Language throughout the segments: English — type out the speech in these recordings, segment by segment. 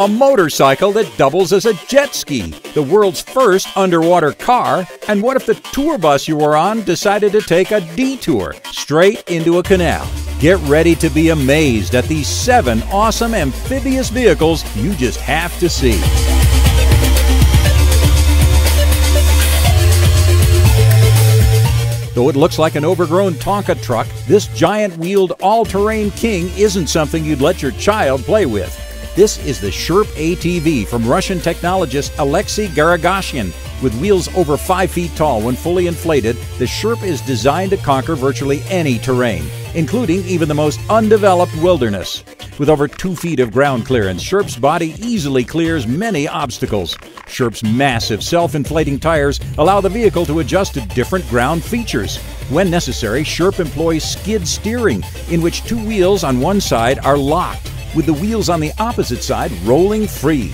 A motorcycle that doubles as a jet ski, the world's first underwater car, and what if the tour bus you were on decided to take a detour straight into a canal? Get ready to be amazed at these seven awesome amphibious vehicles you just have to see. Though it looks like an overgrown Tonka truck, this giant wheeled all terrain king isn't something you'd let your child play with. This is the Sherp ATV from Russian technologist Alexei Garagashyan. With wheels over 5 feet tall when fully inflated, the Sherp is designed to conquer virtually any terrain, including even the most undeveloped wilderness. With over 2 feet of ground clearance, Sherp's body easily clears many obstacles. Sherp's massive self-inflating tires allow the vehicle to adjust to different ground features. When necessary, Sherp employs skid steering, in which two wheels on one side are locked with the wheels on the opposite side rolling free.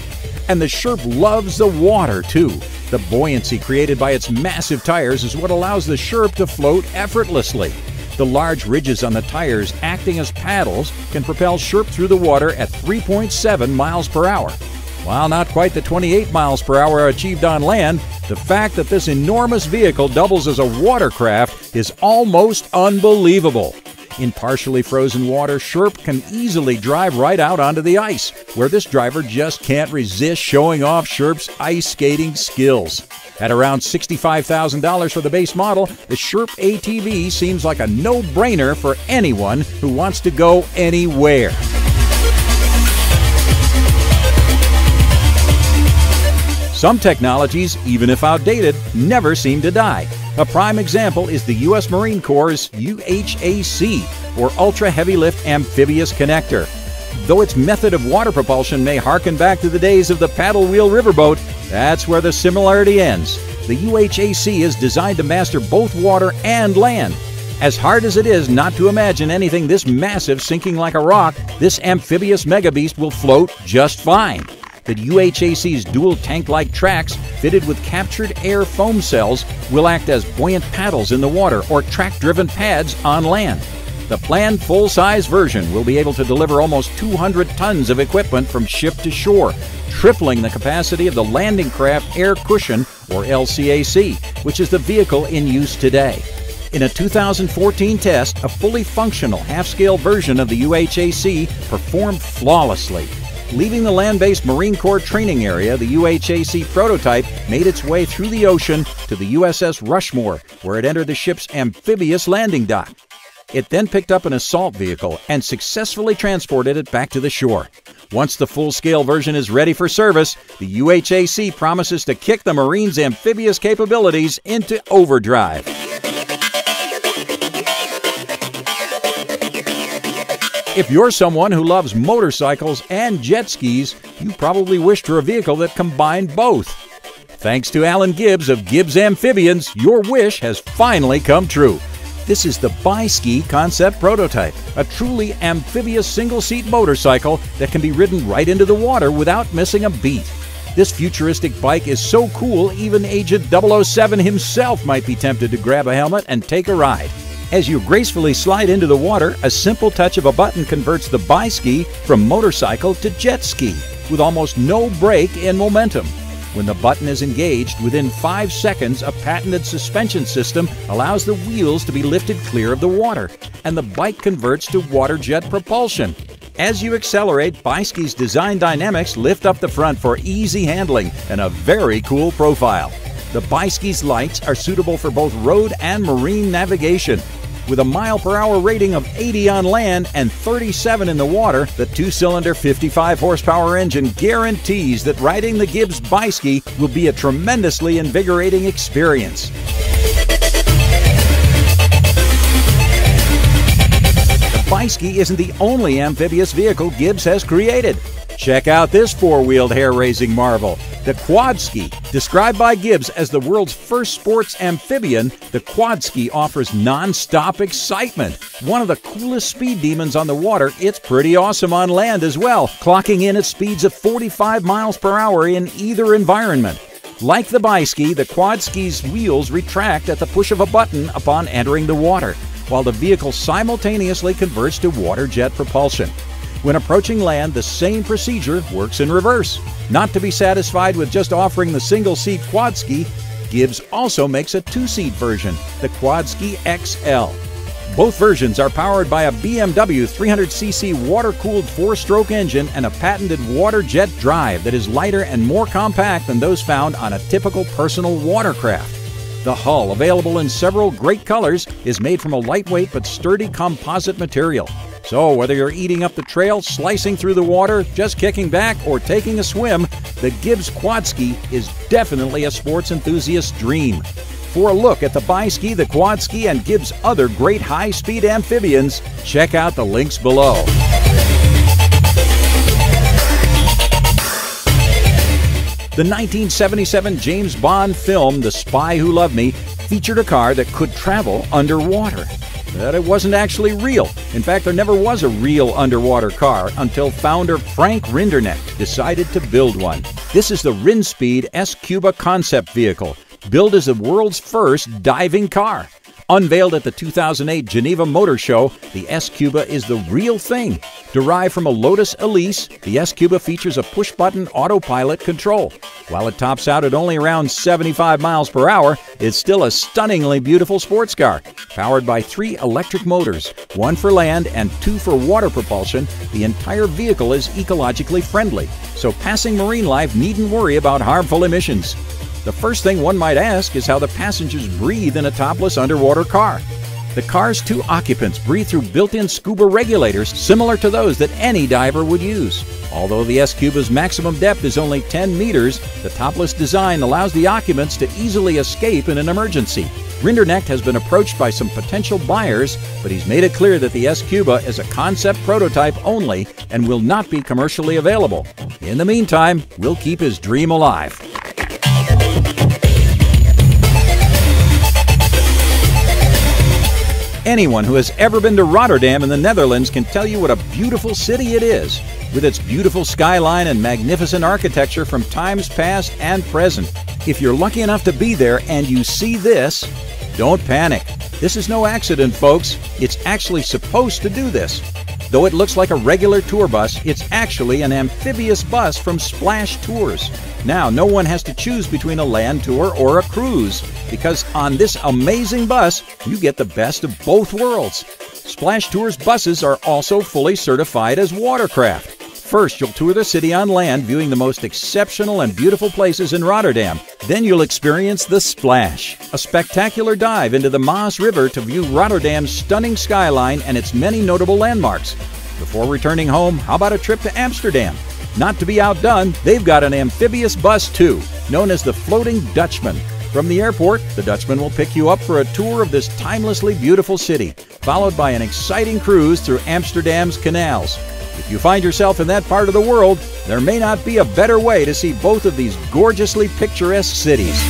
And the Sherp loves the water too. The buoyancy created by its massive tires is what allows the Sherp to float effortlessly. The large ridges on the tires acting as paddles can propel Sherp through the water at 3.7 miles per hour. While not quite the 28 miles per hour achieved on land, the fact that this enormous vehicle doubles as a watercraft is almost unbelievable. In partially frozen water, Sherp can easily drive right out onto the ice, where this driver just can't resist showing off Sherp's ice skating skills. At around $65,000 for the base model, the Sherp ATV seems like a no brainer for anyone who wants to go anywhere. Some technologies, even if outdated, never seem to die. A prime example is the U.S. Marine Corps' UHAC, or Ultra Heavy Lift Amphibious Connector. Though its method of water propulsion may harken back to the days of the paddle wheel riverboat, that's where the similarity ends. The UHAC is designed to master both water and land. As hard as it is not to imagine anything this massive sinking like a rock, this amphibious megabeast will float just fine that UHAC's dual tank-like tracks fitted with captured air foam cells will act as buoyant paddles in the water or track-driven pads on land. The planned full-size version will be able to deliver almost 200 tons of equipment from ship to shore, tripling the capacity of the Landing Craft Air Cushion, or LCAC, which is the vehicle in use today. In a 2014 test, a fully functional half-scale version of the UHAC performed flawlessly, Leaving the land based Marine Corps training area, the UHAC prototype made its way through the ocean to the USS Rushmore, where it entered the ship's amphibious landing dock. It then picked up an assault vehicle and successfully transported it back to the shore. Once the full scale version is ready for service, the UHAC promises to kick the Marine's amphibious capabilities into overdrive. If you're someone who loves motorcycles and jet skis, you probably wish for a vehicle that combined both. Thanks to Alan Gibbs of Gibbs Amphibians, your wish has finally come true. This is the Biski concept prototype, a truly amphibious single-seat motorcycle that can be ridden right into the water without missing a beat. This futuristic bike is so cool, even Agent 007 himself might be tempted to grab a helmet and take a ride. As you gracefully slide into the water, a simple touch of a button converts the Biski from motorcycle to jet ski with almost no break in momentum. When the button is engaged, within 5 seconds, a patented suspension system allows the wheels to be lifted clear of the water, and the bike converts to water jet propulsion. As you accelerate, Biski's design dynamics lift up the front for easy handling and a very cool profile. The Biski's lights are suitable for both road and marine navigation. With a mile per hour rating of 80 on land and 37 in the water, the two cylinder 55 horsepower engine guarantees that riding the Gibbs Biski will be a tremendously invigorating experience. The Biski isn't the only amphibious vehicle Gibbs has created. Check out this four-wheeled hair-raising marvel, the Quadski. Described by Gibbs as the world's first sports amphibian, the Quadski offers non-stop excitement. One of the coolest speed demons on the water, it's pretty awesome on land as well, clocking in at speeds of 45 miles per hour in either environment. Like the Biski, the Quadski's wheels retract at the push of a button upon entering the water, while the vehicle simultaneously converts to water jet propulsion. When approaching land, the same procedure works in reverse. Not to be satisfied with just offering the single seat Quadski, Gibbs also makes a two seat version, the Quadski XL. Both versions are powered by a BMW 300cc water cooled four stroke engine and a patented water jet drive that is lighter and more compact than those found on a typical personal watercraft. The hull, available in several great colors, is made from a lightweight but sturdy composite material. So, whether you're eating up the trail, slicing through the water, just kicking back, or taking a swim, the Gibbs Quadski is definitely a sports enthusiast's dream. For a look at the Biski, the Quadski, and Gibbs' other great high speed amphibians, check out the links below. The 1977 James Bond film The Spy Who Loved Me featured a car that could travel underwater. But it wasn't actually real. In fact, there never was a real underwater car until founder Frank Rinderknecht decided to build one. This is the Rinspeed sQuba concept vehicle, billed as the world's first diving car. Unveiled at the 2008 Geneva Motor Show, the sQuba is the real thing. Derived from a Lotus Elise, the sQuba features a push button autopilot control. While it tops out at only around 75 miles per hour, it's still a stunningly beautiful sports car. Powered by three electric motors, one for land and two for water propulsion, the entire vehicle is ecologically friendly, so passing marine life needn't worry about harmful emissions. The first thing one might ask is how the passengers breathe in a topless underwater car. The car's two occupants breathe through built in scuba regulators similar to those that any diver would use. Although the sQuba's maximum depth is only 10 meters, the topless design allows the occupants to easily escape in an emergency. Rinderknecht has been approached by some potential buyers, but he's made it clear that the sQuba is a concept prototype only and will not be commercially available. In the meantime, we'll keep his dream alive. Anyone who has ever been to Rotterdam in the Netherlands can tell you what a beautiful city it is, with its beautiful skyline and magnificent architecture from times past and present. If you're lucky enough to be there and you see this, don't panic. This is no accident, folks. It's actually supposed to do this. Though it looks like a regular tour bus, it's actually an amphibious bus from Splash Tours. Now, no one has to choose between a land tour or a cruise, because on this amazing bus, you get the best of both worlds. Splash Tours buses are also fully certified as watercraft. First, you'll tour the city on land, viewing the most exceptional and beautiful places in Rotterdam. Then you'll experience the Splash, a spectacular dive into the Maas River to view Rotterdam's stunning skyline and its many notable landmarks. Before returning home, how about a trip to Amsterdam? Not to be outdone, they've got an amphibious bus too, known as the Floating Dutchman. From the airport, the Dutchman will pick you up for a tour of this timelessly beautiful city, followed by an exciting cruise through Amsterdam's canals. If you find yourself in that part of the world, there may not be a better way to see both of these gorgeously picturesque cities.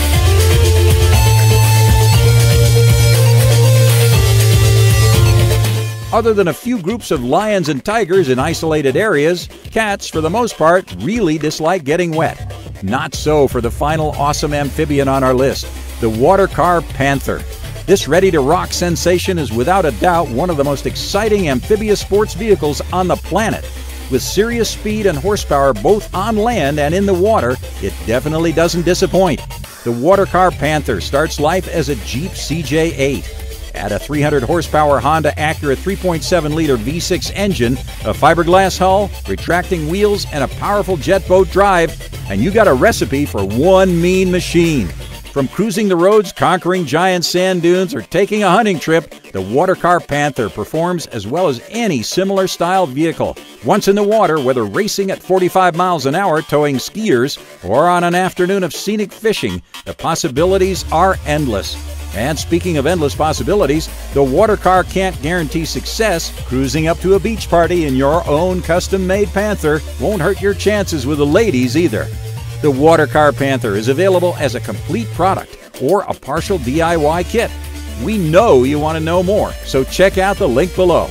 Other than a few groups of lions and tigers in isolated areas, cats, for the most part, really dislike getting wet. Not so for the final awesome amphibian on our list, the Water Car Panther. This ready to rock sensation is without a doubt one of the most exciting amphibious sports vehicles on the planet. With serious speed and horsepower both on land and in the water, it definitely doesn't disappoint. The Watercar Panther starts life as a Jeep CJ8. Add a 300 horsepower Honda Acura 3.7 liter V6 engine, a fiberglass hull, retracting wheels, and a powerful jet boat drive, and you got a recipe for one mean machine. From cruising the roads, conquering giant sand dunes, or taking a hunting trip, the Watercar Panther performs as well as any similar styled vehicle. Once in the water, whether racing at 45 miles an hour towing skiers or on an afternoon of scenic fishing, the possibilities are endless. And speaking of endless possibilities, the water car can't guarantee success. Cruising up to a beach party in your own custom made Panther won't hurt your chances with the ladies either. The Watercar Panther is available as a complete product or a partial DIY kit. We know you want to know more, so check out the link below.